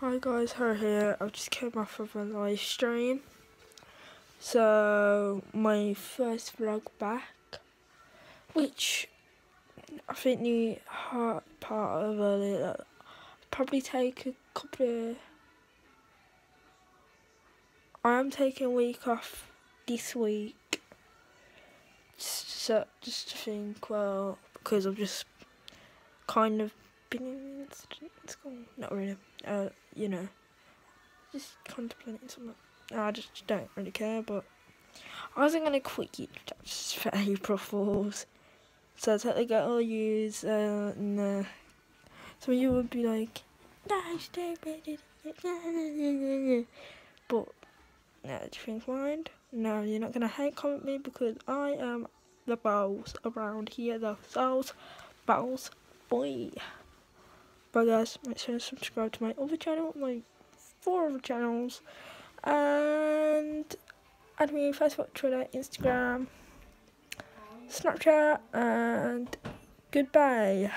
Hi guys, her here. I just came off of a live stream. So, my first vlog back, which I think the hard part of it, uh, probably take a couple of. I am taking a week off this week. So, just to think, well, because I've just kind of been in school. Not really. Uh, you know, just contemplating something. I just don't really care, but I wasn't gonna quit it just for April Fools. So I get all use uh, and uh, some of you would be like, "No, stupid," but now do you think mind? No, you're not gonna hate comment me because I am the boss around here, the Souls Boss Boy. But guys, make sure to subscribe to my other channel, my four other channels, and add me on Facebook, Twitter, Instagram, Snapchat, and goodbye.